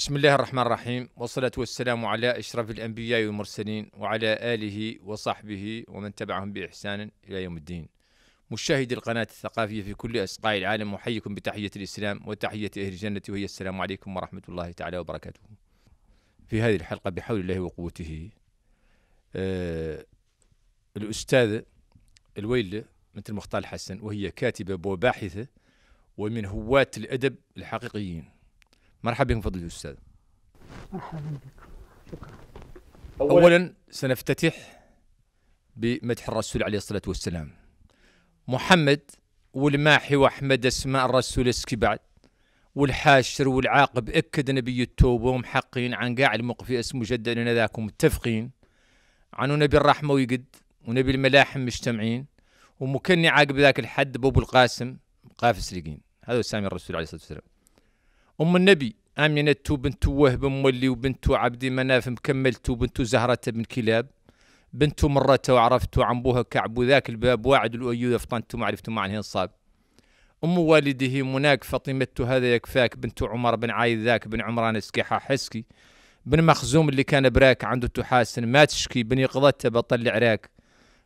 بسم الله الرحمن الرحيم والصلاة والسلام على أشرف الأنبياء والمرسلين وعلى آله وصحبه ومن تبعهم بإحسان إلى يوم الدين. مشاهدي القناة الثقافية في كل أسقاء العالم أحييكم بتحية الإسلام وتحية أهل الجنة وهي السلام عليكم ورحمة الله تعالى وبركاته. في هذه الحلقة بحول الله وقوته آه الأستاذ الويلة مثل مختار الحسن وهي كاتبة وباحثة ومن هواة الأدب الحقيقيين. مرحبا بكم فضل الأستاذ. مرحبا بكم. شكرا. أولا سنفتتح بمدح الرسول عليه الصلاة والسلام. محمد والماحي وأحمد أسماء الرسول اسكي بعد والحاشر والعاقب أكد نبي التوبة ومحقين عن قاع المقفي اسمه جدنا ذاكم متفقين. عنو نبي الرحمة ويقد ونبي الملاحم مجتمعين ومكني عاقب ذاك الحد بأبو القاسم قاف سرقين هذا سامي الرسول عليه الصلاة والسلام. أم النبي آمنة بنت وهب مولي وبنت عبد مناف مكملت وبنت زهرة بن كلاب. بنت مرة وعرفت عن بوها كعب وذاك الباب واعد الأيود فطنت ما عرفت ما عنه صاب أم والده مناك فاطمة هذا يكفاك. بنت عمر بن عايد ذاك بن عمران اسكحة حسكي. بن مخزوم اللي كان براك عنده تحاسن ما تشكي. بن يقضته بطل عراك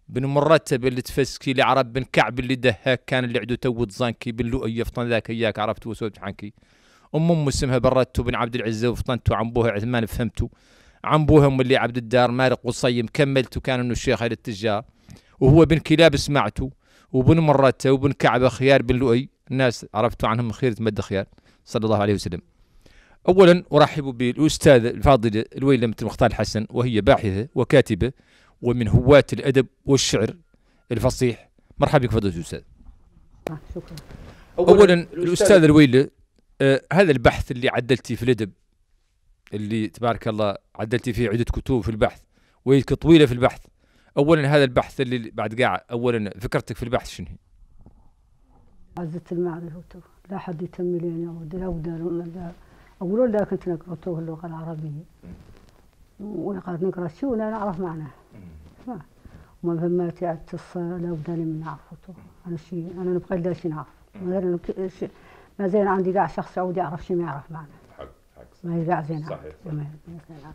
بن مرتب اللي تفسكي لعرب بن كعب اللي دهاك كان اللي عدو تو زانكي بن لؤي فطن ذاك إياك عرفت وسوت حنكي أم ام اسمها برتو بن عبد العزة وفطنتو عن بوها عثمان فهمتو. عن بوها أم اللي عبد الدار مارق وصيم كملتو كان إنه الشيخ على التجار. وهو بن كلاب سمعته وبن مرته وبن كعبة خيار بن لؤي. الناس عرفتوا عنهم خير مد خيار صلى الله عليه وسلم. اولا أرحب بالأستاذ الفاضل الويلة مثل مختار الحسن وهي باحثة وكاتبة ومن هواة الأدب والشعر الفصيح. مرحبا بك فضيلة الأستاذ. آه، شكرا. اولا الاستاذ الويلة آه هذا البحث اللي عدلتي في الأدب اللي تبارك الله عدلتي فيه عدة كتب في البحث وهي طويلة في البحث. اولا هذا البحث اللي بعد قاع اولا فكرتك في البحث شنو هي؟ عزت المعرفة لا حد يتم لي يعود لا ودا أقولون لا كنت نقرأته اللغة العربية. ونقرأ نقرأ شو ولا نعرف معناه. ما وما فما تعتص لا بد من نعرفه أنا شيء أنا نبغى لا شيء نعرف ما زين عندي قاع شخص سعودي يعرف شيء ما يعرف معناه حق حق ما هي قاع زين صحيح،. صحيح.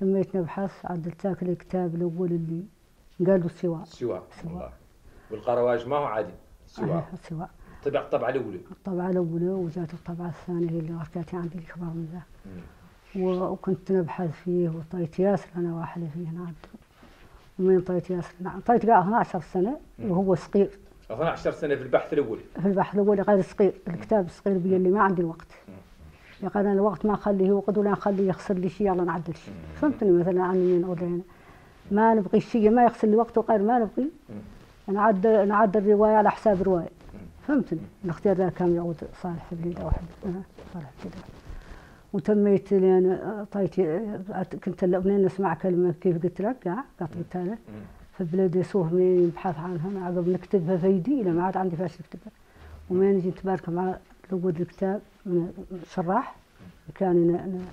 تميت نبحث عدلت ذاك الكتاب الأول اللي قالوا سواء. والله. والقرواج ما هو عادي. آه، سواء طبع الطبعه الأولى. الطبعة الأولى وجات الطبعة الثانية هي اللي غركاتي عندي الكبار من ذا. وكنت نبحث فيه وطيت ياسر أنا واحدة فيه نعد. ومن طيت ياسر نعم طيت قاعد 12 سنة وهو صغير. 12 سنة في البحث الأولي. في البحث الأول غير صغير الكتاب صغير بي اللي ما عندي الوقت. يقول أنا الوقت ما أخليه يوقد ولا أخليه يغسل لي شيء يلا نعدل شيء. فهمتني مثلا عني من أقول هنا. ما نبغي شيء ما يغسل لي وقت وغير ما نبغي. نعدل نعدل رواية على حساب رواية فهمتني الاختيار ذا كان يعود صالح البلاد واحد آه، صالح البلاد وتميت لين آه، طيت آه، كنت منين نسمع كلمة كيف قلت لك آه، قطعت هذا في بلاد يسوه منين نبحث عنها عقب نكتبها في يدي إلى ما عاد عندي فاش نكتبها. ومين نجي نتبارك مع لقود الكتاب من شراح كان ن-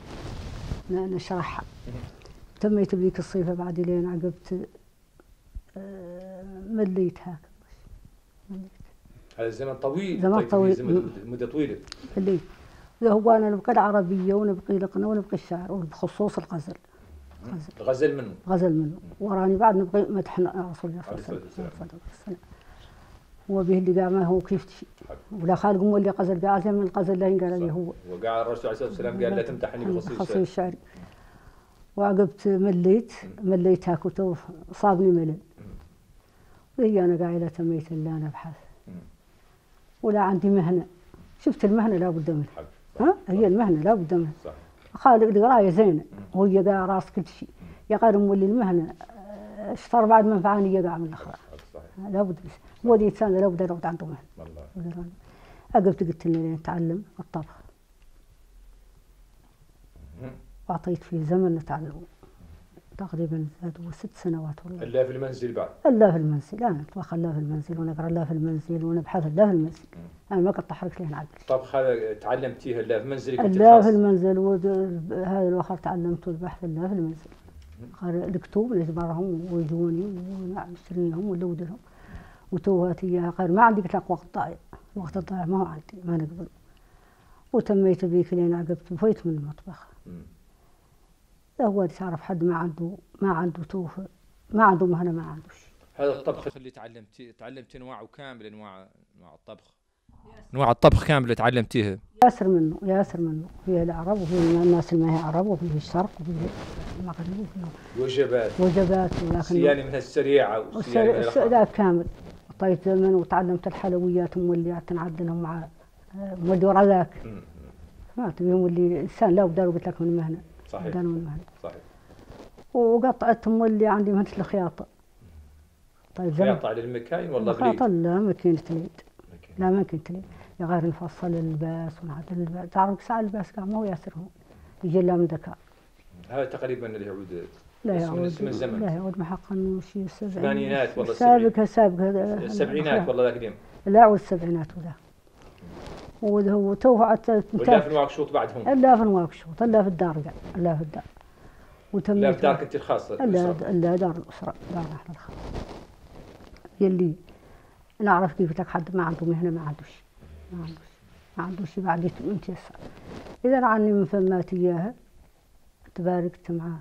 ن- نشرحها تميت بذيك الصيفة بعد لين عقبت آه، مليت مليت هذا زمن طويل. زمن طيب طويل. زمن مده طويلة. اللي هو أنا نبقى العربية ونبقي القنا ونبقي الشعر وبخصوص الغزل. غزل منه. غزل منه. وراني بعد نبقي مدح رسول الله صلى الله عليه وسلم. وسلم وبه اللي قاع ما هو كيف تشي ولا خالق مولي غزل قاع زي من الغزل لا قال لي هو. وقال الرسول عليه الصلاة والسلام قال لا تمتحني خصيص بخصيص الشعري وعقبت مليت مليت هاك وتو صابني ملل. وهي أنا قاعدة تميت إلا أنا أبحث. ولا عندي مهنة. شفت المهنة لا بد منها. ها؟ هي المهنة لا بد منها. صح. خالق القرايه زينة وهي قاع راس كل شيء. يا غير مولي المهنه اشتر بعد منفعاني يقع من الآخر حق صحيح. لا بد بس هو دي إنسان لا بد يروح عنده مهنه. عقبت قلت له نتعلم الطبخ. واعطيت فيه زمن نتعلم تقريبا ست سنوات والله الا في المنزل بعد. الا في المنزل أنا اطبخ الا في المنزل ونقرا الا في المنزل ونبحث الا في المنزل. أنا ما كنت احرك ليه نعدل طبخ هذا تعلمتيه الا في منزلك انت الا خاص؟ في المنزل وهذا الآخر تعلمت البحث الا في المنزل. غير الكتب نجبرهم ويجوني ونشتريهم ونلودهم وتوهات اياها غير ما عندي قلت لك وقت ضايع الوقت الضايع ما هو عندي ما نقبل. وتميت بيك لين عقبت بفيت من المطبخ. مم. هو تعرف حد ما عنده ما عنده توفى ما عنده مهنة ما عندوش هذا الطبخ اللي تعلمتي تعلمتي انواعه كامل انواع انواع الطبخ. انواع الطبخ كامله تعلمتيها ياسر منه ياسر منه. فيه العرب وفيه الناس اللي ما هي عرب وفيه الشرق وفيه المغرب وفيه وجبات. وجبات ولكن صيانة منها السريعة منها الأخرى. لا كامل. طيت زمن وتعلمت الحلويات موليات نعدلهم مع مولي ورا ذاك. مم. ما تبي مولي إنسان لا بدار قلت لك من المهنه صحيح. من صحيح. وقطعت مولي عندي مثل الخياطة. طيب زمن خياطة على المكاين ولا بليد؟ لا ماكينه اليد. لا ما كنت لي غير نفصل اللباس ونعدل اللباس تعرف ساعة اللباس كاع ما هو ياسر هو. يجي لا من ذكاء. هذا تقريبا اللي يعود لا يعود. اسم الزمن. لا يعود محقا شيء السبعينات الثمانينات والله سابق سابق هذا السبعينات والله ذاك اليوم لا يعود السبعينات عاد ولا في انتهى الواقشوط بعدهم؟ الا في الواكشوط الا في الدار كاع الا في الدار. وتميت لا في دارك انت الخاصة الا الأسرة. الا دار الأسرة دار إحنا الخاص يلي نعرف كيف لك حد ما عنده مهنة ما عندوش. ما عندوش. ما عندوش بعد يتيسر إذا عني من فمات إياها تباركت مع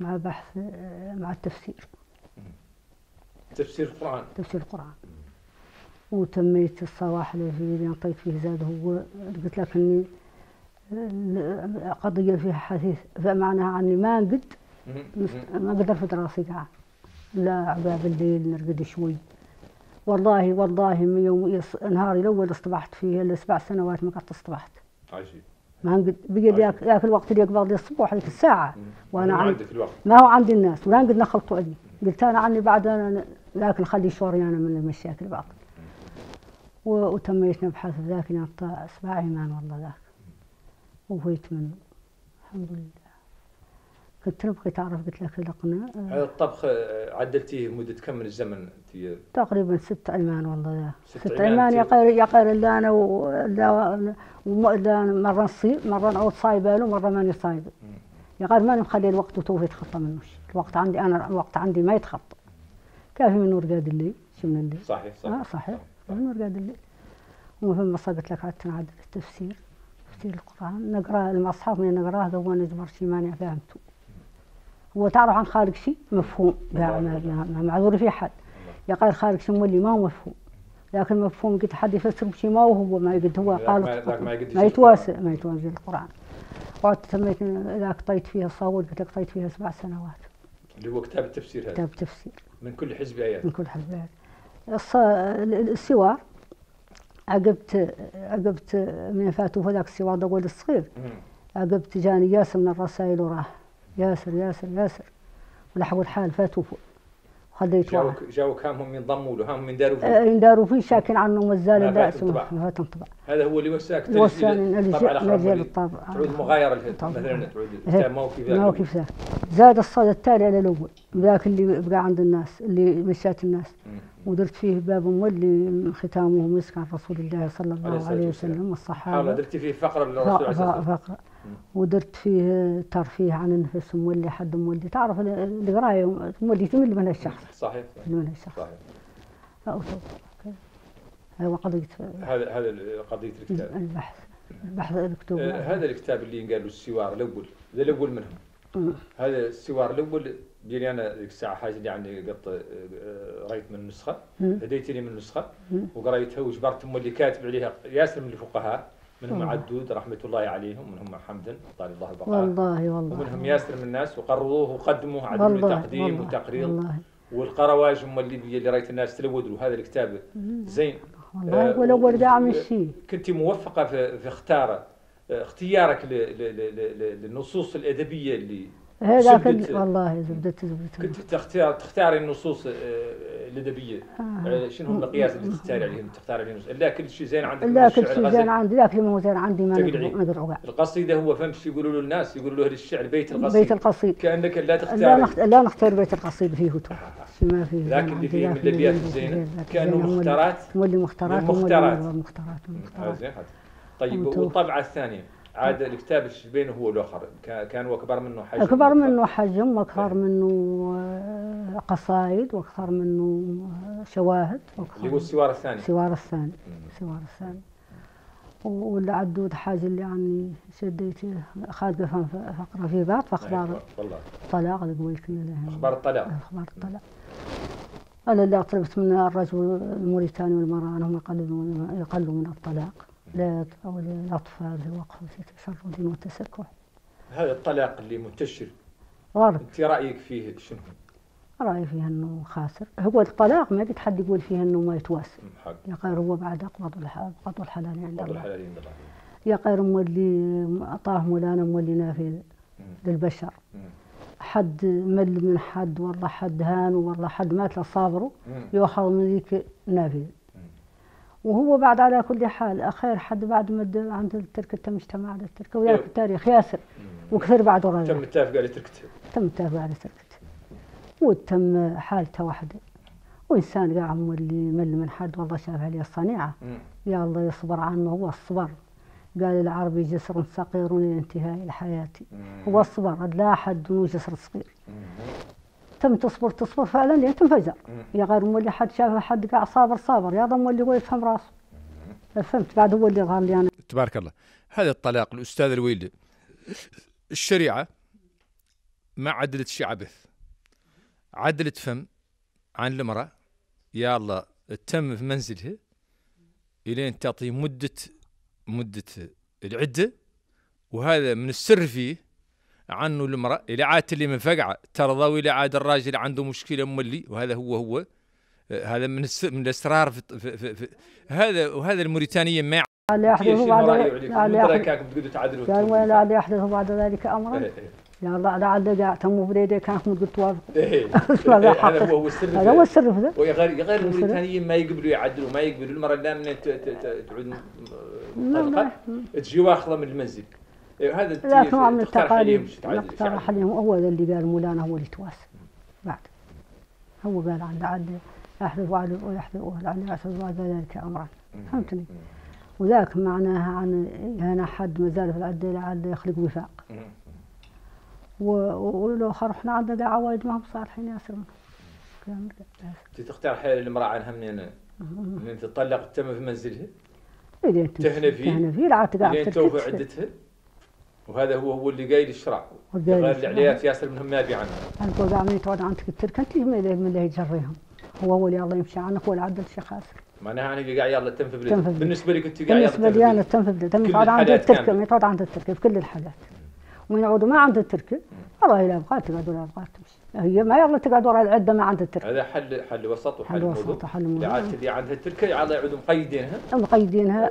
مع بحث مع التفسير. تفسير القرآن. تفسير القرآن. وتميت الصباح اللي انطيت فيه زاد هو. قلت لك إني قضية فيها حديث فمعناها عني ما نقد. ما قدر في دراسي قاعد. لا عقاب الليل نرقد شوي. والله والله من يوم نهاري الأول اصطبحت فيه الا سبع سنوات ما قد اصطبحت. عجيب. ما نقد بقي ذاك ذاك الوقت اللي يقبض لي الصبح هذيك الساعة. وأنا ما عندي عندك الوقت. ما هو عند الناس. ولا نقد نخلطوا عليه قلت أنا عني بعد أنا لكن خلي شوري أنا من المشاكل بعض. وتميت نبحث ذاك نعطى أسباع إيمان والله ذاك. وفيت منه. الحمد لله. كنت نبغي تعرف قلت لك لقنا هذا الطبخ آه، عدلتيه مدة كم من الزمن؟ أنت تقريبا ست إيمان والله ذاك. ست ست أيمان إيمان يا ت- قير يا قير الا أنا ولا ولا مرة نصيب مرة نعود صايبة له مرة ماني صايبة. مم. يا غير ماني مخلي الوقت وتوفي يتخطى منه الوقت عندي أنا الوقت عندي ما يتخطى. كافي من ورقاد الليل شو من الليل صحيح صحيح. آه صحيح. من ورقاد الليل ومهم صدت لك نعدل التفسير تفسير القرآن. نقراه المصحف من نقرأه ذو نجبر شي مانع فهمته هو تعرف عن خالق شيء مفهوم. ما, معذور في حد يا قال خالق شي مولي ما هو مفهوم. لكن مفهوم قلت حد يفسر بشي ما هو ما يقد هو قال ما- ذاك ما يتوازي القرآن. وقعدت تميت ذاك طيت فيها الصاوود قلت لك طيت فيها سبع سنوات. اللي هو كتاب التفسير هذا. كتاب تفسير من كل حزب آيات. من كل ال- ال- السوار عقبت عقبت من فاتوا هذاك السوار ده ولد الصغير. عقبت جاني ياسر من الرسائل وراه ياسر ياسر ياسر. ولحقوا الحال فاتوا فوق خليت واحد جاوك هامهم ينضموا له هامهم ينداروا فيه آه، ينداروا فيه شاكين عنه مازال انطباع. ما فات انطباع هذا هو اللي وساك الوساني اللي للطبع تعود مغايرة طبعا. مثلا تعود ما هو كيف ما هو ذاك زاد الصدى التالي على الأول ذاك اللي بقى عند الناس اللي مشات الناس. ودرت فيه باب مولي ختامه مسك عن رسول الله صلى الله الصلاة عليه. وسلم حاول والصحابه درتي فيه فقرة ف- للرسول عليه الصلاة ف- والسلام فقرة. ودرت فيه ترفيه عن النفس مولي حد مولي تعرف ال- القراية مولي تمل من الشخص صحيح من الشخص صحيح أو توب. هذا هذا قضية الكتاب البحث البحث المكتوب آه، هذا الكتاب اللي قالوا السوار الأول هذا الأول منهم. هذا السوار الأول ديالي أنا ديك الساعة حاجة اللي عندي قط آه، رأيت من النسخة مم. هديتني من النسخة مم. وقريتها وجبرت ام اللي كاتب عليها ياسر من الفقهاء منهم. عدود رحمة الله عليهم منهم حمدا طال الله البقاء. والله والله. ومنهم ياسر من الناس وقروه وقدموه عدم تقديم والله وتقرير والله. والقرواج هم اللي اللي رأيت الناس تلودوا هذا الكتاب زين. والله آه، ولو ورد عامل و- شيء كنت موفقة في في اختار آه، اختيارك ل- للنصوص الأدبية اللي ال- والله زبدت زبدت كنت تختار تختاري النصوص آه، الأدبية. آه، شنو المقياس اللي تختاري عليهم؟ تختار عليهم. لا كل شيء زين عندك لا كل شيء. زين عندي. ما هو زين عندي ما نقدر عقال القصيدة هو فهمت شو يقولوا له الناس يقولوا له هذا الشعر بيت القصيد. بيت القصيد. كأنك لا لا تختار نخت... لا نختار بيت القصيد فيه تو. شي ما فيه زين اللي فيه من الابيات زين الزينه مولي- مختارات. مولي مختارات مختارات. مختارات آه، هذا. طيب والطبعة الثانية. عاد الكتاب إيش بينه هو الآخر. كا- كان هو أكبر منه حجم. أكبر منه حجم وأكثر منه آه، قصائد وأكثر منه آه، شواهد اللي هو السوار الثاني. سوار الثاني مم. سوار الثاني. ولا عدود حاجة اللي عني شديت خالقة فقرة في بعض فأخبار والله. الطلاق اللي لها. أخبار الطلاق. أخبار الطلاق. أنا اللي طلبت من الرجل الموريتاني والمرأة أنهم يقللوا يقلوا من الطلاق. لا أو الأطفال الوقف في التشرد والتسكح هذا الطلاق اللي منتشر. غلط أنت رأيك فيه شنو؟ رأيي فيها أنه خاسر. هو الطلاق ما قد حد يقول فيها أنه ما يتواسى حق. يا غير هو بعد أقبض الح- أقبض الحلال عند الله. يا غير مولي أعطاه مولانا مولي نافذ للبشر. مم. حد مل من حد والله حد هان والله حد مات له صابره. يؤخذ من ذيك نافذ وهو بعد على كل حال أخير حد بعد ما عند التركة تم اجتماع على التركة وذاك أيوه. التاريخ ياسر وكثر بعد ورا تم. التافق على تركته تم التابع على تركته وتم حالته واحدة وإنسان قاعد مولي مل من حد والله شاف عليه الصنيعة مم. يا الله يصبر عنه هو الصبر قال العربي جسر صقير إلى انتهاء الحياة مم. هو الصبر لا حد جسر صغير. تم تصبر تصبر فعلا لين تنفجر. مم. يا غير مولي حد شاف حد قاعد صابر صابر. يا ضم اللي هو يفهم راسه. فهمت؟ بعد هو اللي ظهر لي أنا. تبارك الله. هذا الطلاق الأستاذ الويلي الشريعة ما عدلت شيء عبث. عدلت فم عن المرأة. يا الله تم في منزلها إلين تعطي مدة مدة العدة. وهذا من السر فيه عنه المرأة إلى عادت اللي منفقعة ترضى وإلى عاد الراجل عنده مشكلة مولي وهذا هو هو. آه، هذا من الس- من الأسرار في, في, في, في هذا وهذا الموريتانيين ما لعل يحدث بعد تقدروا تعدلوا قال وين لعل يحدث بعد ذلك امرا؟ يا الله لعل تم بريدي كان قلت توافق. هذا هو السر هذا هو السر في ذا وغير غير الموريتانيين ما يقبلوا يعدلوا ما يقبلوا. المرأة لا من ت- ت- ت- تعود لا، لا. تجي واخذة من المنزل. إيه، هذا ذاك نوع من التقاليد. نقترح. عليهم. هو ذا اللي قال مولانا هو اللي تواسى بعد. هو قال عن لعل يحدث بعد ويحدث ولعل يحدث بعد ذلك امرا فهمتني؟ وذاك معناها عن أنا حد ما زال في العده لعل يخلق وفاق. مم. و- ولو رحنا عندنا قاع عوايد ما هم صالحين ياسر أنت تقترح المرأة عنها من من تطلق تم في منزلها؟ تهنى فيه. تهنى فيه توفى عدتها؟ وهذا هو هو اللي قايل الشرع الشرع. العليات ياسر منهم ما بي عنها أنا بقول قاع من تعود عندك الترك أنت من اللي اللي يجريهم هو هو اللي الله يمشي عنك هو العدل شي خاسر معناها أنا اللي قاعد يلا في بلد بلد. بالنسبة لك انت قاعد يلا في لي بلد. أنا التنفذ تم كل يتعود عند كاملة. ما يتعود عند التركة في كل الحالات ومن يعودوا ما عند التركة والله لا بغات تقعد ولا بغات تمشي هي ما يلا تقعد ورا العدة ما عند التركة هذا حل حل وسط وحل حل وسط وحل موضوع. لعادة اللي عندها التركة يلا يعودوا مقيدينها. مقيدينها.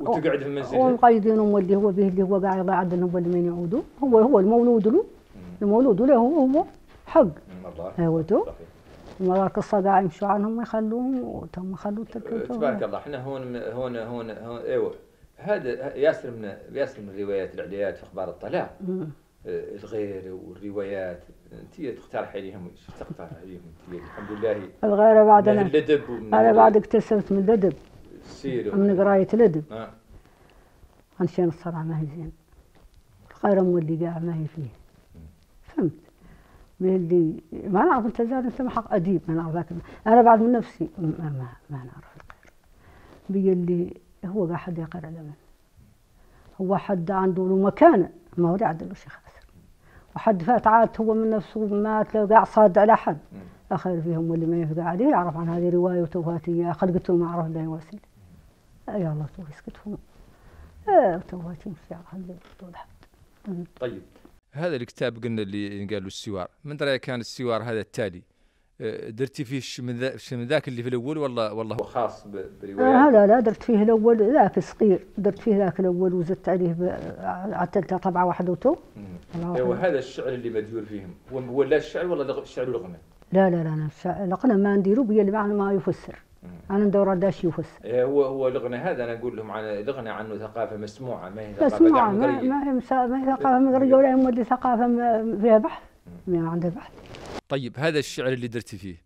وتقعد في منزلها ومقيدينهم واللي هو به اللي هو قاعد يضيع عدلهم واللي من يعودوا. هو هو المولود له. المولود له هو هو حق. الله. هو تو. القصة قاعد يمشوا عنهم ويخلوهم وتم خلوا التركة تبارك الله إحنا هون هون هون, هون إيوه. هذا ياسر من ياسر من الروايات العليات في أخبار الطلاق. الغير والروايات أنت تقترح عليهم إيش تقترح عليهم أنت؟ الحمد لله. الغيرة بعد من الأدب ومن أنا بعد اكتسبت من الأدب. السير من قراية الأدب. آه. عن شيء الصراحة ما هي زين. الخير أم اللي قاعد ما هي فيه. فهمت؟ باللي ما نعرف أنت زاد أنت محق أديب ما نعرف لكن أنا بعد من نفسي ما ما, ما نعرف الخير. بي اللي هو قاعد حد يقرأ لمن؟ هو حد عنده له مكانة. ما هو شيء خاسر وحد فات عاد هو من نفسه مات لو قاعد صاد على حد مم. أخير فيهم واللي ما يفقع عليه يعرف عن هذه رواية وتوفاتية. خلقته ما عرف لا يا الله تو يسكتهم إيه توفاتي مش يعرف اللي طول حد. طيب. هذا الكتاب قلنا اللي قالوا السوار. من رأيك كان السوار هذا التالي؟ آه، درتي فيه ش من ذا- ش من ذاك اللي في الأول ولا والله هو خاص ب- بروايات آه لا لا درت فيه الأول ذاك صغير. درت فيه ذاك الأول وزدت عليه ب- عدلته طبعة واحدة وتو. أيوه. هذا الشعر اللي مديور فيهم. هو هو لا الشعر ولا الشعر ولغمه لا لا لا لقنا ما نديرو بيا اللي ما يفسر. أنا ندور داش يفسر. إيه، هو هو لغنا هذا أنا أقول لهم عن لغنا عنه ثقافة مسموعة ما هي ثقافة بس ما هي هي ثقافة مغرية ولا ثقافة ما فيها بحث. ما عندها بحث. طيب هذا الشعر اللي درتي فيه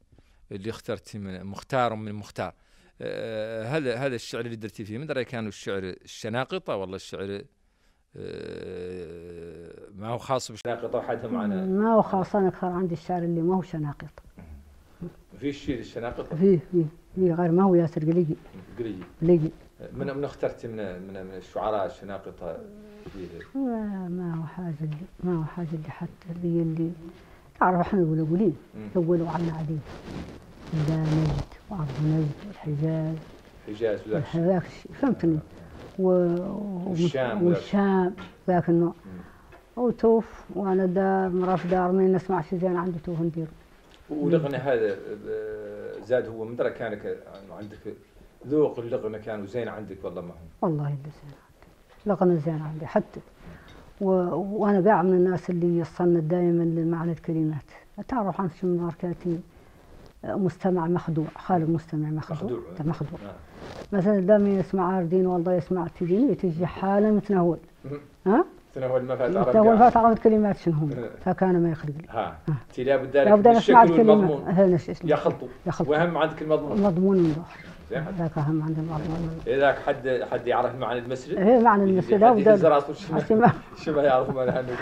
اللي اخترتي من مختار من مختار. آه هذا هذا الشعر اللي درتي فيه من رأيك كانوا الشعر الشناقطة ولا الشعر آه ما هو خاص بالشناقطة وحدهم عن ما هو خاص أنا أكثر عندي الشعر اللي ما هو شناقط. في شيء الشناقطة فيه فيه فيه غير ما هو ياسر قليقي قريب قليقي من من اخترت من من من الشعراء الشناقطة؟ فيه ما ما هو حاجة اللي ما هو حاجة اللي حتى اللي اللي تعرف إحنا نقول أولين مم. أولوا عنا عليه لا نجد وأرض نجد والحجاز حجاز وذاك الشيء. فهمتني و... والشام. والشام ذاك النوع وتوف وأنا دا مرا في دار ما نسمع شي زين عندي توف ندير ولغنا هذا آه، زاد هو من درى كان ك- إنه عندك ذوق اللغنه كان زين عندك والله ما هو والله اللي زين عندي لقنا زين عندي حتى. وأنا قاع من الناس اللي يصنت دائما لمعنى الكلمات تعرف عن من ماركاتي مستمع مخدوع خالد مستمع مخدوع. مخدوع. مخدوع, مخدوع. آه. مثلا دائما يسمع عاردين والله يسمع تجيني تجي حاله متنهول. ها؟ تناول ما فات عرفت كلمات شنو هم؟ إيه. فكان ما يخلق. لي ها. آه. تي لابد ذلك الكلمة والمضمون. يخلطوا. يخلطوا. وأهم عندك المضمون. مضمون من ظهر زين ذاك أهم عند المضمون اذا حد حد يعرف معنى المسجد؟ هي معنى المسألة حد يهز وده راسه ما يعرف معناها انه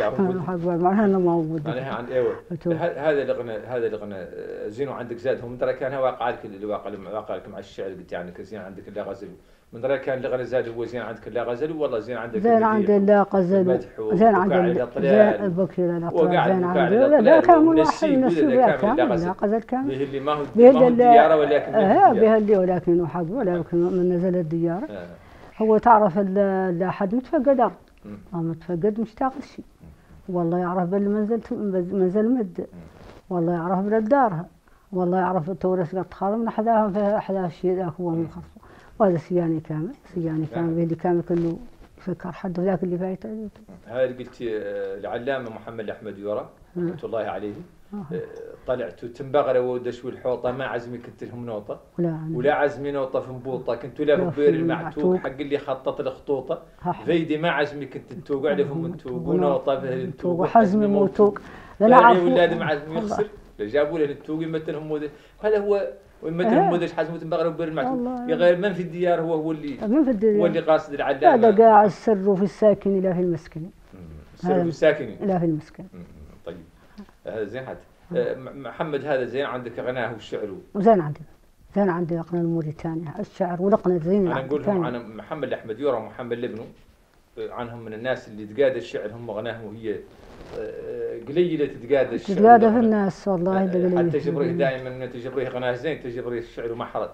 معناها موجود معناها عن أيوه هذا لغنا هذا لغنا آه، زين وعندك زاد. هم ترى كان واقع لك اللي واقع واقع لك مع الشعر قلت يعني زين عندك غزل. من ترى كان زاد هو زين عندك لا غزل والله زين عندك زين. عندي لا غزل و- زين عندي. زين بكي لا وقاعد زين عندي لا كامل واحد نسيب لا كامل لا غزل. غزل كامل به اللي ما هو الديارة ولكن آه به اللي ولكن حق ولكن من نزل الديار. آه. هو تعرف لا حد متفقد؟ أرض. أو متفقد مشتاق الشيء والله يعرف بل منزل مد. والله يعرف بل دارها والله يعرف تورث قد أحداهم في أحداها الشيء ذاك هو من خصه وهذا سياني كامل سياني كامل به اللي كامل كله فكر حد ذاك اللي فايت هذا اللي قلت آه، العلامة محمد أحمد يورا رحمة الله عليه. آه، طلعت تنبغر ودش والحوطة ما عزمي كنت لهم نوطة. ولا ولا عزمي نوطة في مبوطة كنت لا لا بير في المعتوق. حق اللي خطط الخطوطة. فيدي ما عزمي كنت نتوق عليهم نتوق ونوطة في النتوق وحزمي موتوق. لا لا نعرف ولاد ما عزمي يخسر. جابوا له النتوق يمثلهم هذا هو آه. مودة حزمة تنبغر وبير. يا غير من في الديار هو هو اللي من في هو الدنيا اللي قاصد هذا العلامة قاع السر في الساكن لا في المسكن. سر هذا. الساكنين لا في المسكن. طيب. هذا زين حتى آه، محمد هذا زين عندك غناه وشعره وزين عندي. زين عندي لقنا الموريتانيا الشعر ولقنا زين أنا نقول لهم. عن محمد أحمد يورا ومحمد لبنو. آه، عنهم من الناس اللي تقاد الشعر هم غناهم وهي آه، قليلة تتقاد الشعر تتقادى في. الناس والله اللي حتى. جبريه دائما تجبريه غناه زين تجبريه الشعر محرد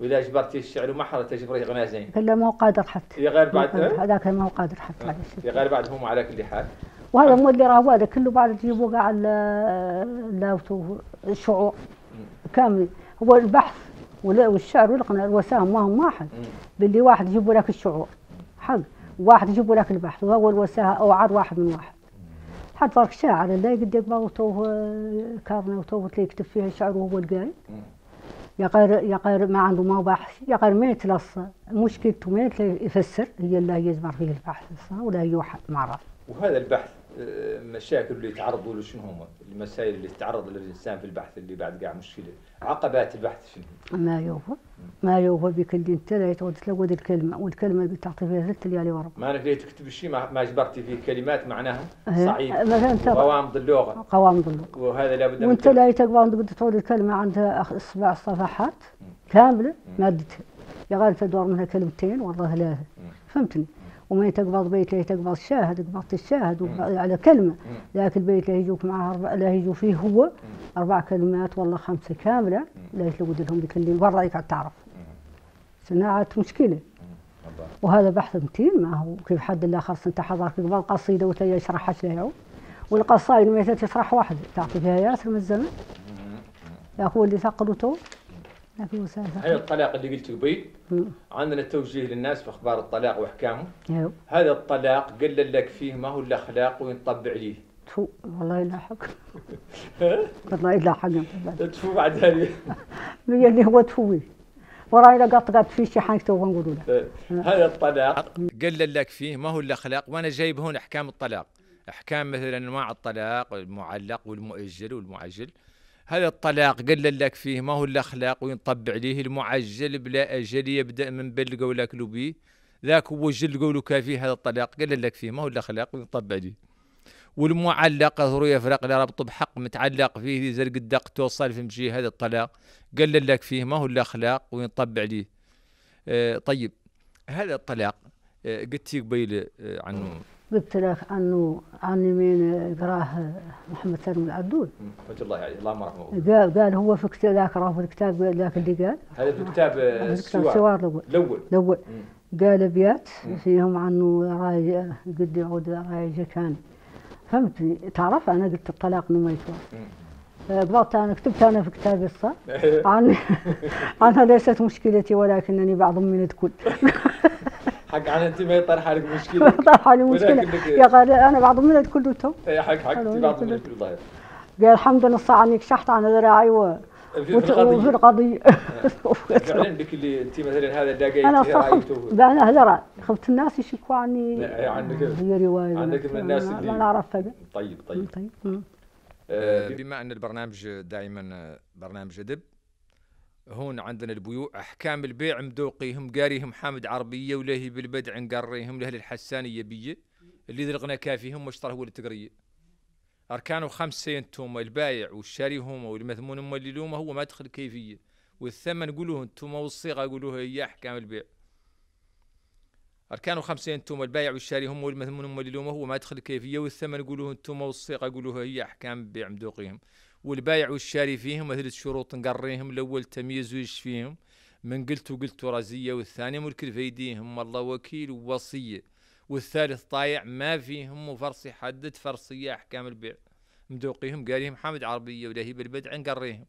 وإذا جبرتي الشعر محرد تجبريه غناه زين. إلا ما هو قادر حتى. يا غير بعد هذاك ما هو قادر حتى على يا غير بعد هم على كل حال. وهذا مو اللي راه هذا كله بعد تجيبوا قاع ال- لاوتو الشعور كامل. هو البحث والشعر والقنا الوسام ما هم واحد. باللي واحد يجيبوا لك الشعور حق. واحد يجيبوا لك البحث وهو الوساهة أوعر واحد من واحد. حد فرق شاعر لا يقدر بغوته كارنه وتوه تلاقي يكتب فيها شعر وهو القاي. يا غير ما عنده ما بحث غير ما يتلص. مشكلته ما يفسر هي اللي يجمع فيه البحث ولا يوحد مع راسه وهذا البحث آه، مشاكل اللي يتعرضوا له شنو هم؟ المسائل اللي تتعرض للإنسان في البحث اللي بعد قاع مشكلة. عقبات البحث شنو ما يوفى. ما يوفى بك اللي انت لا تلود الكلمة. والكلمة اللي تعطي فيها ثلاث ليالي ورا. ما انك تكتب الشيء ما ما جبرتي فيه. كلمات معناها. صعيب. انت وغوامض اللغة. قوام ضلوك وهذا لابد من وانت لا تقدر تعود الكلمة عندها سبع صفحات كاملة مادتها يا غير تدور منها كلمتين والله لا. فهمتني؟ وما تقبض بيت لا تقبض الشاهد قبضت الشاهد على كلمة. لكن البيت لا يجوك معها أربع لا يجوا فيه هو أربع كلمات والله خمسة كاملة. لا يتلود لهم ذيك برا يقعد تعرف. صناعه مشكلة. الله. وهذا بحث متين. ما هو كيف حد الله خاص أنت حضرك قبل قصيدة وتي يشرحها شيء والقصايد ما تشرح واحدة تعطي فيها ياسر من الزمن. لا هو اللي ثقلته. لكن هو سهل هذا الطلاق اللي قلت قبيل. عندنا توجيه للناس في أخبار الطلاق وأحكامه. أيوه. هذا الطلاق قلل لك فيه ما هو الا اخلاق وينطبع عليه تفو والله لا حق. والله لا حق تشوف بعد هذه. اللي هو تفوي. وراي لا قط في شي حاجة تو نقولوا له. هذا الطلاق قلل لك فيه ما هو الا اخلاق وأنا جايب هون أحكام الطلاق. أحكام مثلا أنواع الطلاق المعلق والمؤجل والمعجل. هذا الطلاق قلل لك فيه؟ ما هو الا اخلاق وينطبع عليه المعجل بلا أجل يبدأ من بل قولك له بيه ذاك هو جل قولك فيه هذا الطلاق قلل لك فيه ما هو الا اخلاق وينطبع عليه والمعلق ظهور يفرق لربط بحق متعلق فيه زرق الدق توصل في مشي هذا الطلاق قلل لك فيه ما هو الا اخلاق وينطبع عليه آه طيب هذا الطلاق آه، قلتي قبيل آه، عنه. قلت لك عنه عني من قراه محمد سالم العدول. رحمة الله عليه. اللهم رحمه. قال قال هو في كتاب ذاك راه في الكتاب ذاك اللي قال. هذا في كتاب آه، السوار. السوار الأول الأول الأول. قال أبيات. فيهم عنه راي قد يعود راي جكان فهمتني تعرف؟ أنا قلت الطلاق إنه ما يتوافق مم. قبضت أنا كتبت أنا في كتابي الصح. عن عنها ليست مشكلتي ولكنني بعض من الكل. حق عن أنت ما يطرح عليك مشكلة. طرح علي مشكلة. يا قال أنا بعض من الكل تو إيه، حق حق حلو، أنت بعض من. الكل ظاهر قال الحمد لله صار عني كشحت عن ذراعي و... في في وت- وفي القضية. القضية فعلا بك اللي أنت مثلا هذا لقيت أنا رأيته. أنا هذا خفت الناس يشكوا عني. لا، عندك- هي رواية عندك من الناس اللي- ما نعرفها طيب طيب. طيب. مم. آه، بما أن البرنامج دائما برنامج أدب هون عندنا البيوع. أحكام البيع مدوقيهم قاريهم حامد عربية ولهي بالبدع نقريهم لأهل الحسانية بيه اللي ذلقنا كافيهم واشترى هو التقريه أركانه خمسة ينتم البايع والشاري هم والمثمون هم اللي لومه هو ما يدخل كيفية. والثمن قولوه أنتم والصيغة قولوها هي أحكام البيع. أركانه خمسة أنتم البايع والشاري هم والمثمون هم اللي هو ما يدخل كيفية. والثمن قولوه أنتم والصيغة قولوها هي أحكام بيع مدوقيهم والبايع والشاري فيهم مثل الشروط نقريهم الأول تمييز ويش فيهم. من قلت وقلت رزية والثاني ملك الفيديهم الله وكيل ووصية. والثالث طايع ما فيهم وفرص يحدد فرصية أحكام البيع. مدوقيهم قاريهم حامد عربية ولهيب البدع نقريهم.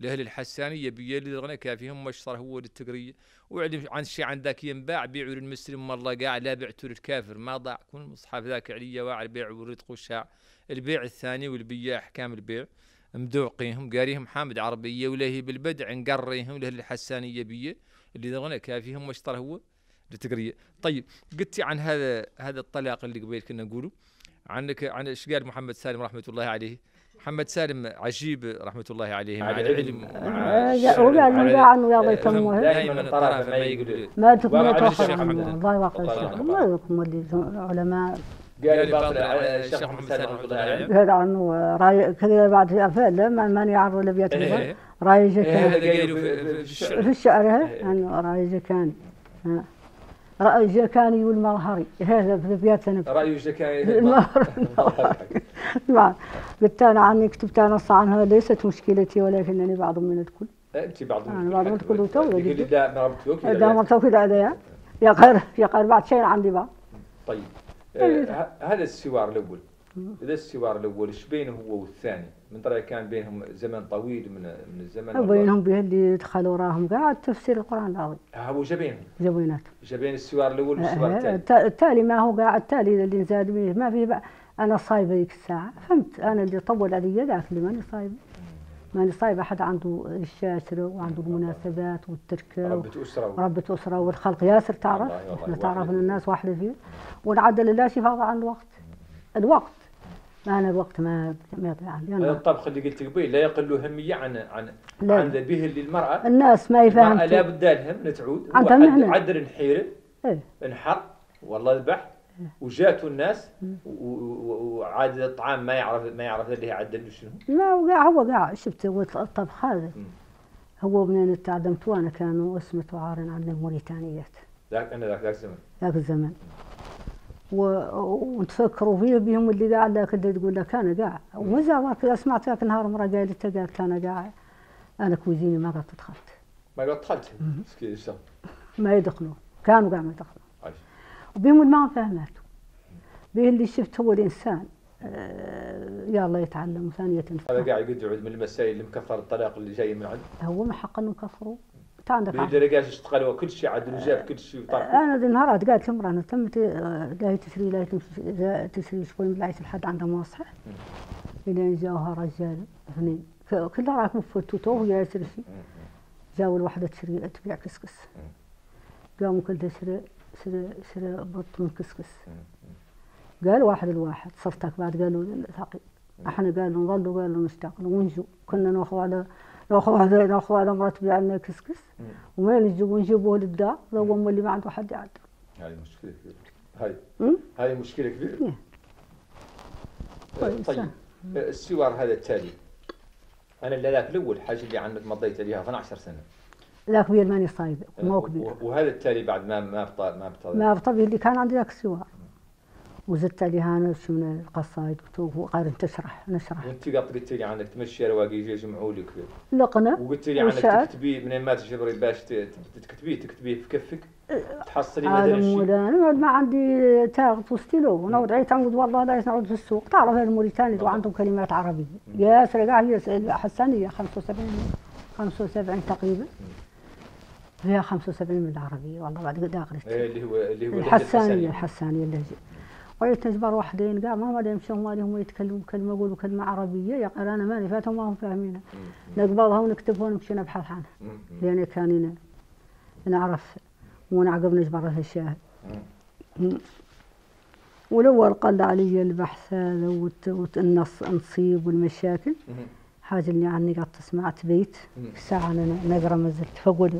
لأهل الحسانية بيا اللي الغنى كافيهم مشتر هو للتقرية وعلم عن شيء عندك ينباع بيعوا للمسلم. والله قاع لا بعتوا للكافر ما ضاع. كون المصحف ذاك عليا واعي البيع والرزق والشاع. البيع الثاني والبيع أحكام البيع. مدوقيهم قاريهم حامد عربية ولهي بالبدع نقريهم لاهل الحسانية بيه اللي ذغنا كافيهم واشترى هو؟ للتقريه طيب قلتي عن هذا هذا الطلاق اللي قبل كنا نقوله عنك عن إيش قال محمد سالم رحمة الله عليه؟ محمد سالم عجيب رحمة الله عليه مع العلم علم. ومع الشعر وقال ومع من ال- قاع انه يا آه، ضيف فهم أمه. دائما الطرف ما يقول ما محمد. الله الله الشيخ. الله يكون اللي علماء قال باطل الشيخ محمد سالم رحمه الله عليه هذا عنه راي كذا بعد أفعال ما ماني يعرف الابيات إيه. راي إيه، جكان هذا قايله في- في في الشعر. في الشعر ها؟ إيه. عنه راي جكاني ها. راي جكاني والمظهري هذا في الابيات أنا رايه كان المهر طبعا قلت أنا عني كتبت نص عنها ليست مشكلتي ولكنني بعض من الكل. أنت بعض أنا بعض من الكل وتو يقول لي جدي. لا ما ربط وكيل دام توكيد عليها. يا غير يا غير بعد شيء عندي بعض. طيب. هذا السوار الأول. هذا السوار الأول إيش بينه هو والثاني؟ من طريقه كان بينهم زمن طويل من من الزمن. بينهم به اللي دخلوا راهم قاعد تفسير القرآن العظيم هو جبينهم. جبينات. جبين السوار الأول والسوار آه، الثاني. الت- التالي ما هو قاعد التالي اللي نزاد به ما في بقى. أنا صايبه ذيك الساعة. فهمت؟ أنا اللي طول علي ذاك اللي ماني صايبه ماني صايبه أحد عنده الشاشره وعنده المناسبات والتركه ربة أسرة وربة أسرة والخلق. ياسر تعرف؟ إحنا تعرف ان. الناس واحدة فيه ونعدل الله شفاء عن الوقت. الوقت. ما أنا الوقت ما ما يضيع. عندي أنا الطبخ اللي قلت قبيل لا يقل أهمية عن عن لا. عن به للمرأة. الناس ما يفهم لابد لهم نتعود. عندها مهنة. عدل نحيرب إيه. انحر والله ذبح. وجاتوا الناس وعاد الطعام ما يعرف ما يعرف اللي يعدل شنو. لا وقاع هو قاع شفت الطبخ هذا. هو منين تعلمت وأنا كانوا اسمه عار عن الموريتانيات. ذاك أنا ذاك ذاك الزمن. ذاك الزمن. ونتفكروا فيه بهم اللي قاعد لك اللي تقول لك أنا قاع. ومزال سمعت ذاك النهار امراه قالت قالت أنا قاع. أنا كوزيني ما قد دخلت. ما قد دخلت. مسكين؟ ما يدخلوا كانوا قاع ما يدخلوا وبهم ما فهمته. به اللي شفت هو الإنسان. آه، يلا يتعلم ثانية هذا قاعد يقعد من المسائل اللي مكفر الطلاق اللي جاي من عند؟ هو ما حق إنه كفروا أنت عندك قاعد يشتغلوا كل شيء عدل وجاب كل شيء وطرح أنا ذي النهارات قالت لامرأة أنا تمت آه، لا هي تشري لا لا تشري شوي من العيش لحد عندها مصحف الين جاوها رجال اثنين. كلها راكبوا في التوتو وهي يشري شيء. جاوا الواحدة تشري تبيع كسكس. قاموا شري شري شري بط من كسكس قال واحد الواحد صرتك بعد قالوا ثقيل إحنا قالوا نظلوا قالوا نشتغل ونجوا. كنا ناخذ على ناخذ على ناخذ على مرات تبيع لنا كسكس وما نجيبوا ونجيبوه للدار لو هم اللي ما عنده حد يعدل. هذه مشكلة كبيرة. هاي. أمم؟ هذه مشكلة كبيرة. إيه. كويس. طيب آه، السوار هذا التالي. أنا اللي ذاك الأول حاجة اللي عنك مضيت عليها 12 سنة. ذاك بيه ماني صايبه مو كبير. وهذا التالي بعد ما ما بط ما بط ما بطبي اللي كان عندي ذاك السوار وزدت عليها أنا شو من القصايد وقال تشرح نشرح وانت قلت لي عنك تمشي رواقي يجمعوا لك لقنا وقلت لي عنك. تكتبي من ما تجبري باش ت- ت- تكتبيه تكتبيه في كفك تحصلي عالم مثلا شيء مولانا ما عندي تاغط وستيلو ونعود عيت عمود والله لا نعود في السوق. تعرف الموريتاني تو عندهم كلمات عربية. يا سرقة هي حسانية 75 75 تقريبا. فيها 75 من العربية والله بعد قد أغريت. إيه، اللي هو اللي هو اللهجة الحسانية الحسانية اللهجة وعيت نجبر واحدين قال ما ما يمشون هم يتكلموا كلمة يقولوا كلمة عربية يا قال أنا ماني فاتهم ما هم فاهمينها. نقبضها ونكتبها ونمشي نبحث عنها. لأن كان نعرف ونعقب نجبر لها الشاهد. والأول قل علي البحث هذا وت- وت- النص نصيب والمشاكل. مم. حاجة اللي عني قد سمعت بيت مم. ساعة أنا نقرأ ما زلت فقول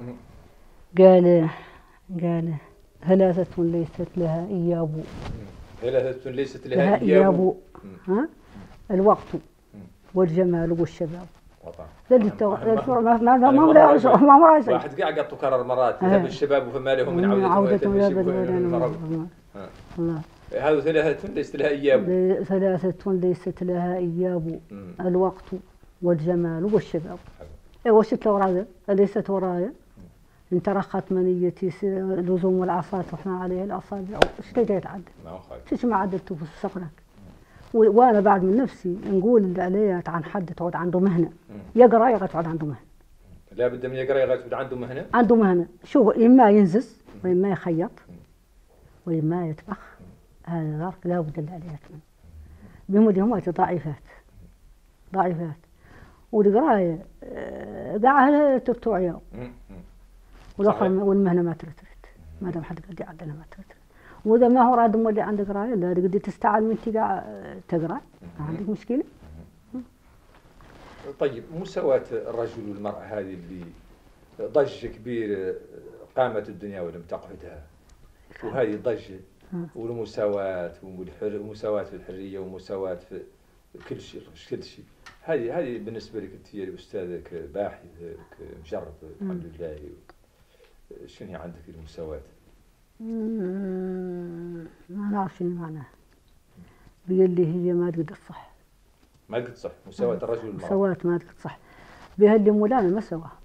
مم. قال قال ثلاثة ليست لها إياب ثلاثة ليست لها إياب. ها؟ الوقت. والجمال والشباب. ما ما واحد قاعد قد تكرر مرات. ذهب الشباب فما لهم من عودة عودة بلد ها. الله. هذا ثلاثة ليست لها إياب. ثلاثة ليست لها إياب. الوقت والجمال والشباب. إيه وش ورايا أليست ورايا إن ترخت منيتي لزوم العصا تحنى عليه الأصابع. إيش تقدر خايف. شو ما عدلته في السقرك و- وأنا بعد من نفسي نقول اللي عليه عن حد تعود عنده مهنة. يقرأ يقعد تعود عنده مهنة. لا بد من يقرأ يغتب عنده مهنة؟ عنده مهنة. شوف إما ينزز وإما يخيط وإما يطبخ هذا ذاك لا بد اللي عليه هم ضعيفات ضعيفات. والقراية آه، مم. مم. والاخر صحيح. والمهنة ما ترترت ما دام حد قد يعدلها ما ترترت وإذا ما هو راد مولي عندك قراية لا قد تستعل من تقع تقرأ. ما عندك مشكلة؟ طيب مساواة الرجل والمرأة هذه اللي ضجة كبير قامت الدنيا ولم تقعدها؟ وهذه ضجة والمساواة ومساواة في الحرية ومساواة في كل شيء كل شيء. هذه هذه بالنسبة لك أنت يا أستاذ باحث مجرب الحمد لله. شنو هي عندك المساواة؟ ما نعرف شنو معناها. بيقول لي هي ما تقدر صح ما قلت صح مساواة الرجل والمرأة. مساواة ما تقدر صح بها اللي مولانا ما سواها.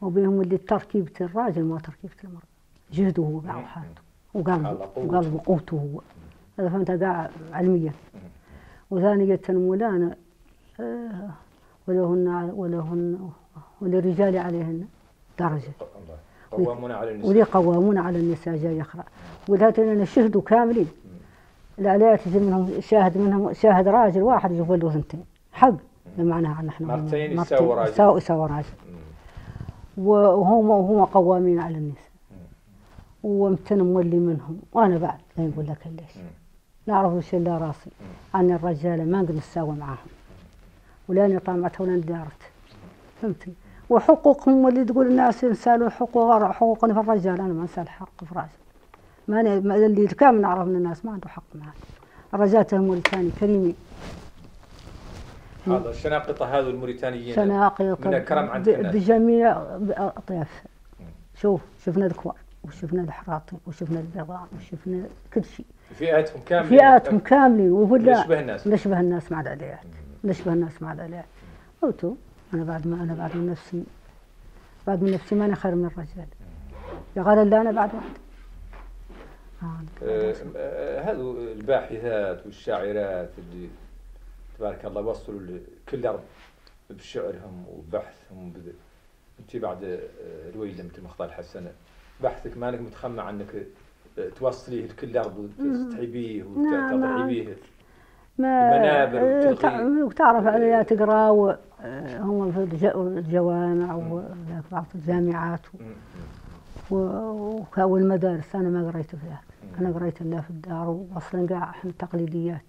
وبهم اللي تركيبة الراجل ما تركيبة المرأة. جهده هو وحالته وقلبه على قوته. وقلبه قوته هو. هذا فهمت؟ قاع علميا. وثانية مولانا آه، ولهن ولهن وللرجال عليهن درجة. قوامون على النساء. ولي قوامون على النساء جاي يقرأ. ولهذا لنا شهدوا كاملين. العليات يجي منهم شاهد منهم شاهد راجل واحد يجيب له اثنتين حق. معناها نحن مرتين يساوي راجل. يساوي راجل. وهم وهم قوامين على النساء. وامتن مولي منهم. وأنا بعد لا يقول لك ليش. نعرف وش إلا راسي. عن الرجال ما نقدر نساوي معاهم. ولاني طامعت ولا دارت. فهمتني وحقوقهم اللي تقول الناس ينسالوا حقوق حقوقنا في الرجال. أنا ما أنسال حق في راجل ما أنا ما- اللي كامل نعرف من الناس ما عنده حق معاه الرجال هم الثاني كريمين هذا الشناقطة هذا الموريتانيين. شناقط من الكرم عند. بجميع أطياف. شوف شفنا الكوار. وشفنا الحراطي وشفنا البيضاء وشفنا كل شيء. فئاتهم كاملة. فئاتهم كاملين ولا نشبه الناس. نشبه الناس مع العليات نشبه الناس مع العليات قلت أنا بعد ما أنا بعد من نفسي. بعد من نفسي ماني خير من الرجال. يا غير الا أنا بعد واحد. آه. آه، آه، هذو الباحثات والشاعرات اللي تبارك الله وصلوا لكل أرض بشعرهم وبحثهم. انت بعد آه، رويلة مثل مختار حسن بحثك مالك متخمع انك آه، توصليه لكل أرض وتستحبيه نعم، نعم. وتضعبيه ما المنابر آه، وتعرف عليها تقرأ آه، هم في الج- الجوامع وذاك بعض الجامعات والمدارس أنا ما قريت فيها. أنا قريت إلا في الدار واصلا قاع إحنا تقليديات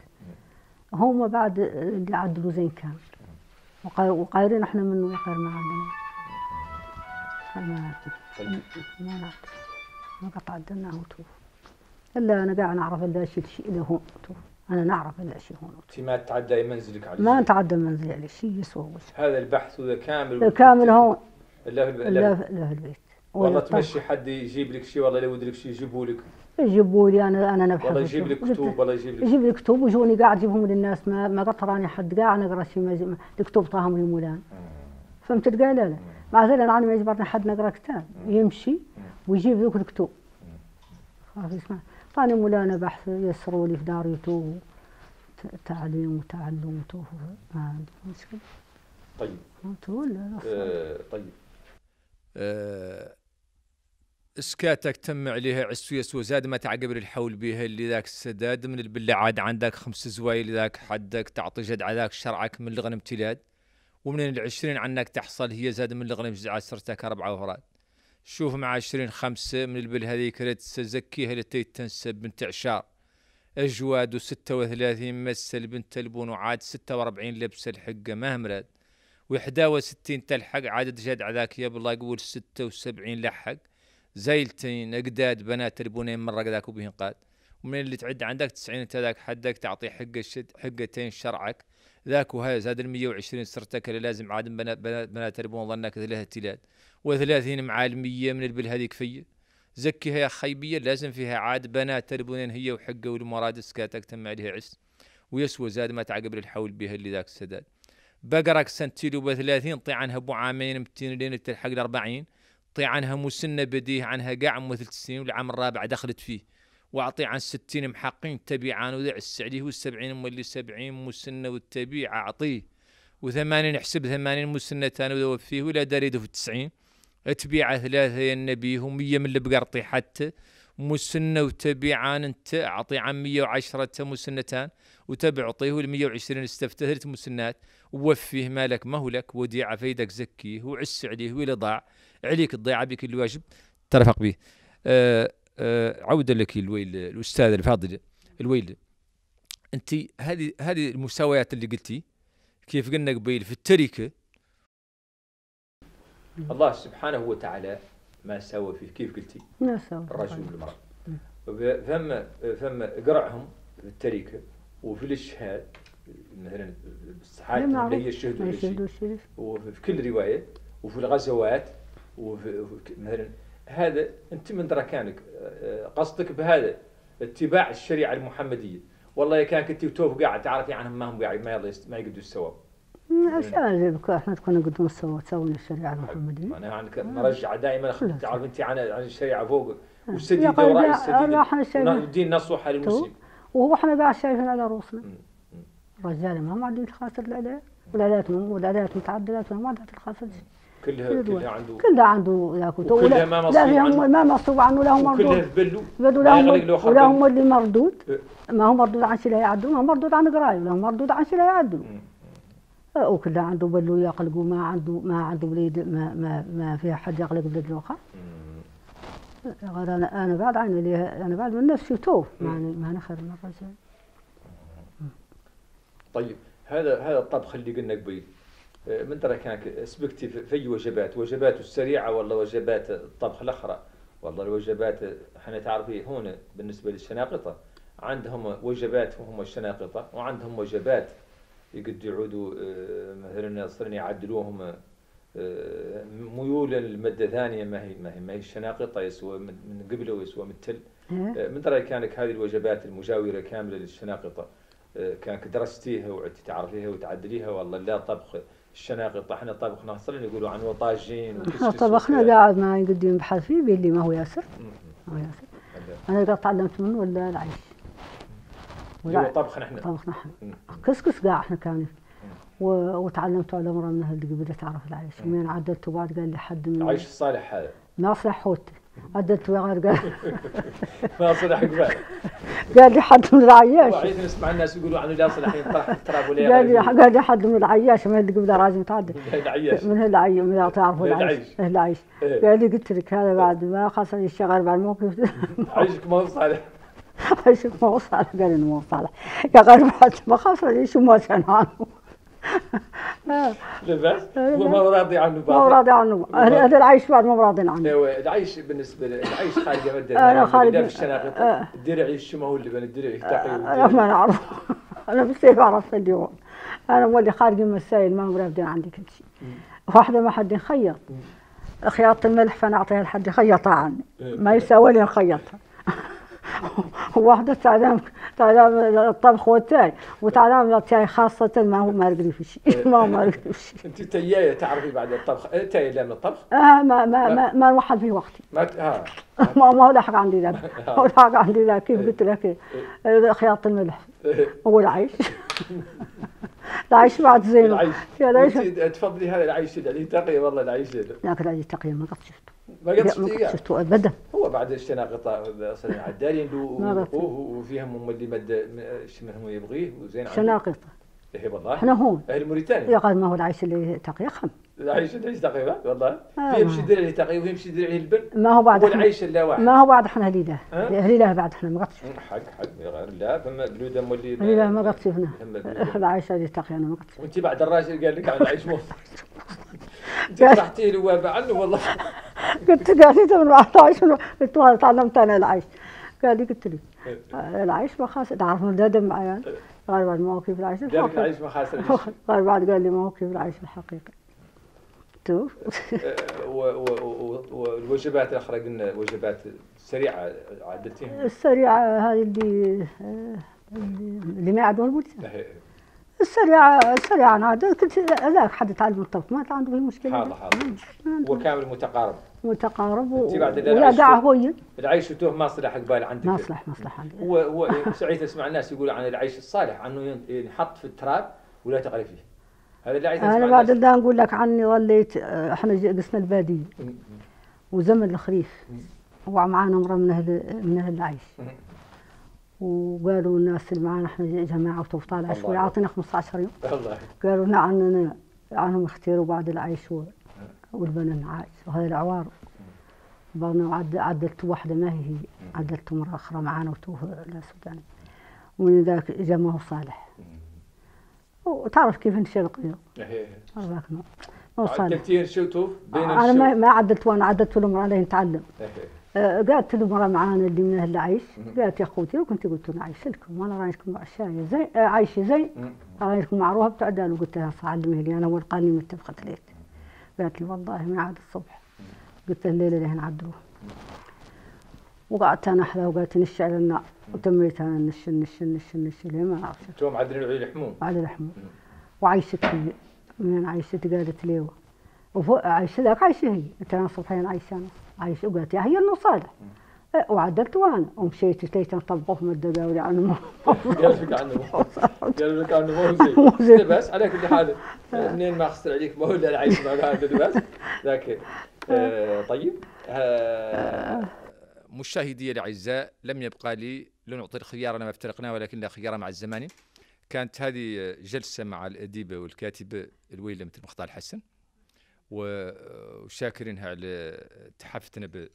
هم بعد اللي عدلوا زين كامل وقا- وقايرين إحنا منه غير ما عندنا ما نعرف ما قد عدلناه توف الا أنا قاعد نعرف الا شيء له هون توف أنا نعرف الا شيء هون انت ما تتعدى منزلك على ما. نتعدى منزلي عليه شيء يسوى هذا البحث وذا كامل كامل هون لا في لا لا لا في البيت والله تمشي حد يجيب لك شيء والله لو لك شيء يجيبوا لك يجيبوا لي أنا أنا نبحث والله يجيب لك كتب والله يجيب لك يجيب لي كتب ويجوني قاعد يجيبهم للناس ما ما قد راني حد قاعد نقرا شيء الكتب طاهم لي مولان فهمت تلقى لا لا مع ذلك أنا ما يجبرني حد نقرأ كتاب. يمشي ويجيب ذوك الكتب. خلاص يسمع. طاني مولانا بحث يسروا لي في داريته ت- تعليم وتعلم وتوفر ما عندي مشكلة. طيب. ولا آه طيب. آه إسكاتك تم عليها عسويس وزاد ما تعقب الحول بها اللي ذاك السداد من البلة عاد عندك خمس زوايل ذاك حدك تعطي جد ذاك شرعك من الغنم تلاد ومن العشرين عنك تحصل هي زاد من الغنم جزعة صرتك أربعة وفراد شوف مع عشرين خمسة من البل هذيك ريت تزكيها لتي تنسب بنت عشار. أجواد وستة وثلاثين مسل بنت البون وعاد ستة وأربعين لبس الحقة ما مراد وإحدى وستين تلحق عدد جدع ذاك يا بالله يقول ستة وسبعين لحق. زايلتين أقداد بنات البونين مرة ذاك وبهن قاد. ومن اللي تعد عندك تسعين انت ذاك حدك تعطي حقة الشد حقتين شرعك. ذاك وهذا زاد المية وعشرين صرتك اللي لازم عاد بنات بنات, بنات البون ظنك ثلاثة تلاد وثلاثين مع المية من البل هذيك فيه زكيها يا خيبية لازم فيها عاد بنات البونين هي وحقه والمراد سكاتك تم عليها عس. ويسوى زاد ما تعقب الحول بها اللي ذاك السداد بقرك سنتيلو بثلاثين طي عنها أبو عامين متين لين تلحق الأربعين. طي عنها مسنة بديه عنها قاع مثل السنين والعام الرابع دخلت فيه. وأعطي عن ستين محقين تبيعان وذع السعدي والسبعين مولي سبعين مسنة والتبيع اعطيه وثمانين احسب ثمانين مسنة تاني وذا فيه ولا داريده في التسعين. تبيع ثلاثة يا النبي ومية من البقرطي حتى. مسنة وتبيعان انت أعطي عن مية وعشرة مسنتان وتبعطيه المية وعشرين استفتهرت مسنات. ووفيه مالك ما هو لك وديعة فيدك زكيه وعس عليه ولا ضاع. عليك الضيعة بك الواجب ترفق به. آه آه عودة لك الويل الأستاذ الفاضل الويل. أنت هذه هذه المساويات اللي قلتي كيف قلنا قبيل في التركة الله سبحانه وتعالى ما سوى فيه. كيف قلتي؟ ما سوى. الرجل والمرأة. ثم ثم قرعهم في التركة وفي الإشهاد. مثلا الصحابة اللي هي الشهد وفي كل رواية وفي الغزوات وفي- مثلا هذا أنت من دركانك آه، قصدك بهذا اتباع الشريعة المحمدية. والله كان كنت توف قاعد تعرفي عنهم ما هم قاعد ما يلا يست- ما يقدروا اشياء زي بك إحنا كنا قد نسوي تسوي الشريعة المحمدية. أنا عنك مرجع دائما تعرف أنت عن عن الشريعة فوق. قلبي، ورأي أنا السديده شايفين الدين نصوحه للمسلم وهو إحنا قاعد شايفين على رؤوسنا. الرجال ما هم عندهم خاصة الأداء والأداة والأداة متعددات وما عندها الخاصة شيء كلها كل كلها عنده كلها عنده ذاك وكلها ما مصروف عنه. هم ما مصروف عنه لا هو وكلها مردود. في بلو لا يغلق له هم خبر. ولا هم اللي مردود. إيه. ما هو مردود عن شيء لا يعدل. ما هو مردود عن قراي ولا هو مردود عن شيء لا يعدل. مم. وكلها عنده بلو يقلقوا. ما عنده ما عنده وليد ما ما ما فيها حد يقلق بلد الآخر مم. غير أنا أنا بعد عن اللي أنا بعد من نفسي توف ما أنا- ما أنا خير من الرجال. طيب هذا هذا الطبخ اللي قلنا قبيل. من ترى كان اسبقتي في وجبات؟ وجبات السريعة ولا وجبات الطبخ الأخرى؟ والله الوجبات إحنا تعرفي هنا بالنسبة للشناقطة. عندهم وجبات وهم الشناقطة وعندهم وجبات يقد يعودوا آه، مثلا صرنا يعدلوهم آه، ميولا للماده ثانية ما هي ما هي ما هي الشناقطة يسوى من قبله ويسوى من التل إيه؟ من رأيك كانك هذه الوجبات المجاورة كاملة للشناقطة. آه، كانك درستيها وعدتي تعرفيها وتعدليها والله لا طبخ الشناقطة إحنا طبخنا صرنا يقولوا عنه طاجين إحنا وكسكس طبخنا. قاعد ما يقدر يبحث فيه بيقول لي ما هو ياسر. ما هو ياسر. أنا تعلمت منه ولا العيش. هو ولا طبخنا إحنا. طبخنا إحنا. كسكس قاع إحنا كان. وتعلمت على مرة من قبل تعرف العيش. من عدلته بعد قال لي حد من العيش الصالح هذا. ما صلح حوت. عدلته غير قال ما صلح قبال قال لي حد من العياش. وعيد نسمع الناس يقولوا عنه لا صلح ينطرح التراب ولا قال لي. قال لي حد من العياش من اللي قبل لازم تعدل العياش. من العيش من تعرفوا من العيش العيش. قال لي قلت لك هذا بعد ما خاصة الشغل بعد موقف عيشك ما هو صالح. عيشك ما هو صالح. قال ما هو صالح. يا غير ما خاصة شو ما كان عنه. آه، لا بأس هو ما راضي عنه ما راضي عنه. هذا العيش بعد ما راضي عنه. العيش بالنسبة ل- العيش خارج مده أنا خارج- في الشناقط آه. الدرع يش ما هو اللي بين الدرع أنا ما نعرف أنا بس بعرف اليوم أنا مولي خارج من السائل ما هو رافدين عندي كل شيء. واحدة ما حد يخيط. خياط الملح فنعطيها لحد يخيطها عني. ما يساوي لي نخيطها. واحدة تعلم تعلم الطبخ والتاي وتعلم التاي خاصة ما هو ما رقدي في شيء ما هو ما شيء أنت تيايه تعرفي بعد الطبخ إيه، تاي لا من الطبخ؟ آه ما ما ما, ما نوحد في وقتي. ما ما ما هو لحق عندي ذاك. ما هو لحق عندي ذاك. كيف قلت لك؟ خياط الملح. والعيش العيش. بعد زين. العيش. العيش تفضلي هذا العيش اللي تقي والله العيش لكن العيش تقريبا ما قد شفته ما قد. شفته ابدا. هو بعد الشناقط أصلا عدالين قد- وفيهم هم اللي مد منهم يبغيه وزين عنده. شناقط إيه والله. إحنا هون. أهل موريتانيا. يا قال ما هو العيش اللي تقي خم. العيش العيش تقريبا والله. آه. فيهم شي درع تقي وفيهم شي درع البن. ما هو بعد والعيش لا واحد. ما هو بعد إحنا هليلة؟ هليلة بعد إحنا ما شفته حق حق غير لا فما بلوده مولي هليلة ما هم بلودة. العيش اللي تقي أنا ما شفته وأنت بعد الراجل قال لك عن العيش مو أنت طرحتي له عنه والله. قلت قال لي على العيش قلت له تعلمت أنا العيش. قال لي قلت لي آه، العيش ما خاص. تعرف من دم معين قال بعد ما هو كيف العيش الحقيقي. العيش ما خاسر قال بعد قال لي ما هو كيف العيش الحقيقي. شوف والوجبات الاخرى قلنا وجبات سريعة عدلتيهم السريعة هذه اللي اللي ما عندهم البلدان السريعة السريعة أنا عاد كنت ذاك حد يتعلم الطبخ ما عنده به مشكلة. حاضر حاضر. هو كامل متقارب. متقارب و- ولا هوين العيش وتوه ما صلح قبال عندك. مصلح مصلح عندي. هو هو سعيد أسمع الناس يقولوا عن العيش الصالح أنه ين- ينحط في التراب ولا تغلي فيه. هذا اللي عايز أسمع بعد اللي نقول لك عني ظليت إحنا قسنا البادية وزمن الخريف. ومعانا مرة من أهل من أهل العيش. وقالوا الناس اللي معانا إحنا جماعة وتوف طالع شوي عاطينا 15 يوم. قالوا لنا عننا عنهم اختيروا بعد العيش والبنان عايش. وهذا العوار. بعدنا عد عدلت واحدة ما هي عدلت مرة أخرى معانا وتوه لا سوداني ومن ذاك جا ما هو صالح. وتعرف كيف نشي القيو إيه. هذاك ما ما هو صالح عدلتين شو توف بين أنا ما ما عدلت وأنا عدلت له عليه نتعلم. إيه. آه، قالت مرة معانا اللي من أهل العيش. قالت يا أخوتي لو كنت قلت أنا عايش لكم وأنا رايكم عشاية زي آه، عايشة زي مم. رايكم معروفة بتعدل وقلت لها فعلمي لي أنا والقاني متفقت ليت قالت لي والله ما عاد الصبح. قلت لها الليلة اللي هنعدلوها وقعدت أنا أحلى وقالت نش على النار وتميت أنا نش نش نش نش ليه ما توم عدلين عليه الحموم بعد الحموم وعيشت هي من عيشت قالت لي وفوق عايشة ذاك عايشة هي. قلت لها صبحين عايشة أنا. عايشة وقالت يا هي صالح إيه، وعدلت وأنا. ومشيت اشتريت طبخهم الدقاوري عنه قال لك عنه مو- قال لك عنه. مو زين. بس على كل حال منين ما خسر عليك ما هو إلا العيش ما هذا بس. لكن آه، طيب. آه، مشاهدي الأعزاء لم يبقى لي لنعطي الخيار ما افترقنا ولكن لا خيار مع الزمان كانت هذه جلسة مع الاديبه والكاتبه الويله مثل مختار الحسن وشاكرينها على تحفتنا ب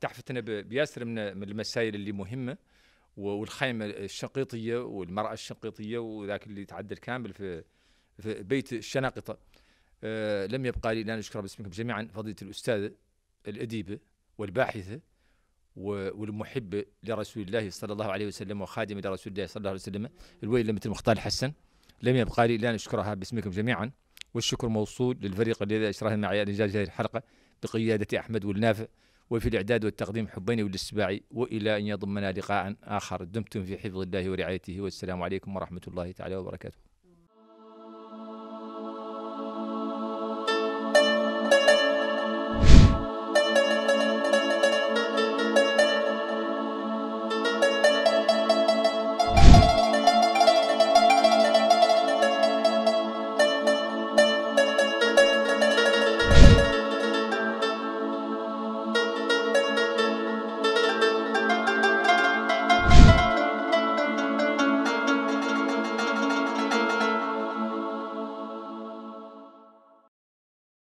تحفتنا بياسر من المسائل اللي مهمة والخيمة الشنقيطية والمرأة الشنقيطية وذاك اللي تعدل كامل في في بيت الشناقطة. آه لم يبقى لي لا نشكر باسمكم جميعا فضيلة الاستاذه الاديبه والباحثه و- والمحبه لرسول الله صلى الله عليه وسلم وخادمه لرسول الله صلى الله عليه وسلم. الويل مثل مختار الحسن لم يبقى لي لا نشكرها باسمكم جميعا. والشكر موصول للفريق الذي اشرها معي على إنجاز هذه الحلقة بقيادة أحمد والنافع وفي الإعداد والتقديم حبيني والاستباعي وإلى أن يضمنا لقاء آخر دمتم في حفظ الله ورعايته والسلام عليكم ورحمة الله تعالى وبركاته.